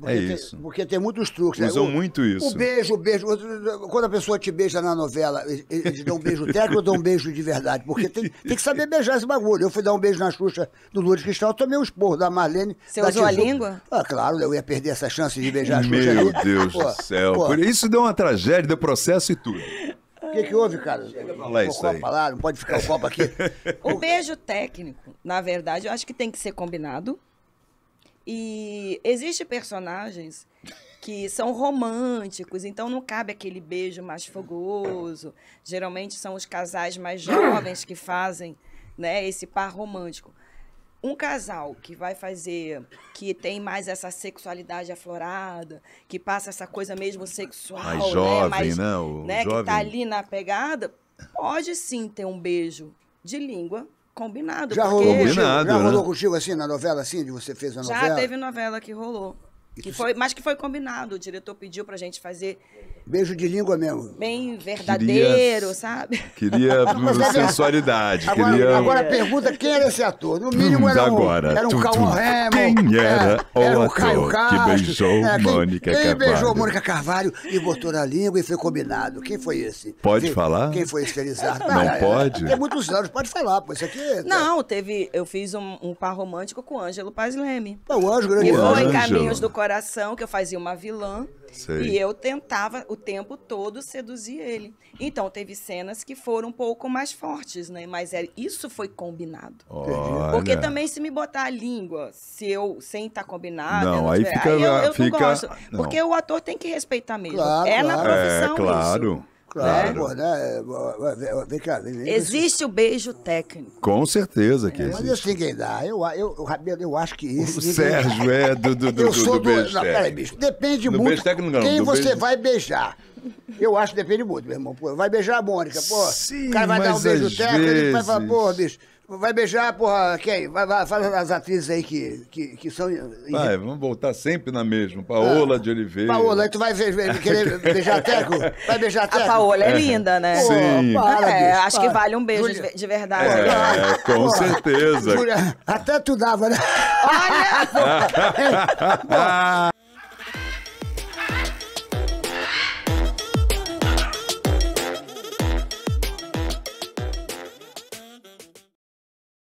Porque tem- isso. porque tem muitos truques. né? Usam O- muito isso. O beijo, o beijo. Quando a pessoa te beija na novela, eles dão um beijo técnico ou dão um beijo de verdade? Porque tem, tem que saber beijar esse bagulho. Eu fui dar um beijo na Xuxa do Lourdes Cristal, tomei um esporro da Marlene. Você da usou a Tizu. língua? Ah, claro, eu ia perder essa chance de beijar a Xuxa. Meu ali. Deus Pô, do céu. pô, Por isso deu uma tragédia, deu processo e tudo. O que, que houve, cara? falar O isso copo aí. lá, não pode ficar o copo aqui. O beijo técnico, na verdade, eu acho que tem que ser combinado. E existem personagens que são românticos, então não cabe aquele beijo mais fogoso. Geralmente são os casais mais jovens que fazem né, esse par romântico. Um casal que vai fazer, que tem mais essa sexualidade aflorada, que passa essa coisa mesmo sexual, Mais né, jovem, mais- né, o né, que jovem. tá ali na pegada, pode sim ter um beijo de língua combinado. Já porque rolou contigo? Combinado, Já né? rolou contigo assim na novela, assim, de você fez a já novela? teve novela que rolou. Que foi, mas que foi combinado. O diretor pediu pra gente fazer Beijo de língua mesmo. bem verdadeiro, Queria- sabe? Queria é sensualidade, Agora, queria... agora pergunta quem era esse ator. No mínimo era um, agora, era um tu, Cauã tu, Raymond. quem era o era ator Caio que Castro, beijou quem- Mônica Quem beijou Carvalho? Mônica Carvalho e botou na língua e foi combinado. Quem foi esse? Pode Quem- falar? Quem foi esse Felizardo? Não Ah, é, pode? Tem muitos anos, pode falar, pô. Isso aqui é... Não, teve. Eu fiz um, um par romântico com o Ângelo Paz Leme. O Anjo, grande Que O foi Ângelo. Caminhos do Coração, que eu fazia uma vilã. Sei. E eu tentava o tempo todo seduzir ele. Então, teve cenas que foram um pouco mais fortes, né? Mas é, isso foi combinado. Olha. Porque também se me botar a língua, se eu sem estar combinado, Não, eu não aí tiver- fica- eu, eu fica- não gosto. não. Porque o ator tem que respeitar mesmo. Claro, é na claro. profissão É, claro. isso. Claro, né? né? Vem- cá. Vem, vem, Existe o beijo técnico. Com certeza que É, Mas existe. esse ninguém dá. Eu, eu, eu, Rabelo, eu acho que esse O ninguém Sérgio é do, do, do, Eu sou do do. beijo não, peraí, bicho. Depende Do muito beijo técnico não, quem do você beijo- vai beijar. Eu acho que depende muito, meu irmão. Pô, vai beijar a Mônica, pô. Sim, o cara vai dar um beijo às técnico, ele vai falar, vezes- pô, bicho. Vai beijar, porra, quem? Vai, vai, fala as atrizes aí que, que, que são. Vai, vamos voltar sempre na mesma. Paola de Oliveira. Paola, aí tu vai querer beijar teco? Vai beijar A teco? Paola é linda, né? Pô, Sim. para, É, bicho, acho que para. vale um beijo Júlia- de, de verdade. É, com Porra, certeza. Júlia, até tu dava, né? Olha!